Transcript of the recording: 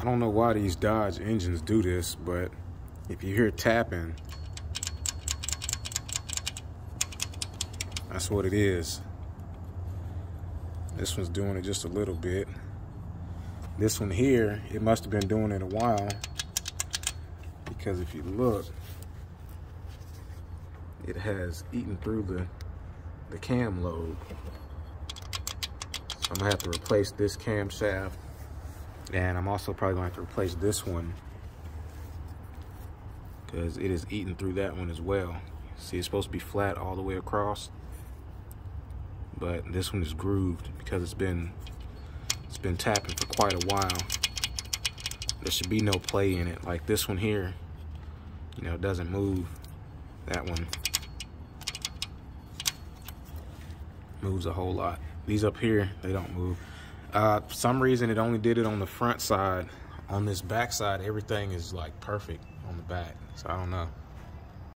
I don't know why these Dodge engines do this, but if you hear tapping, that's what it is. This one's doing it just a little bit. This one here, it must have been doing it a while because if you look, it has eaten through the, the cam lobe. So I'm gonna have to replace this camshaft and I'm also probably going to have to replace this one because it is eating through that one as well. See, it's supposed to be flat all the way across, but this one is grooved because it's been it's been tapping for quite a while. There should be no play in it. Like this one here, you know, doesn't move. That one moves a whole lot. These up here, they don't move. Uh, for some reason, it only did it on the front side. On this back side, everything is like perfect on the back. So I don't know.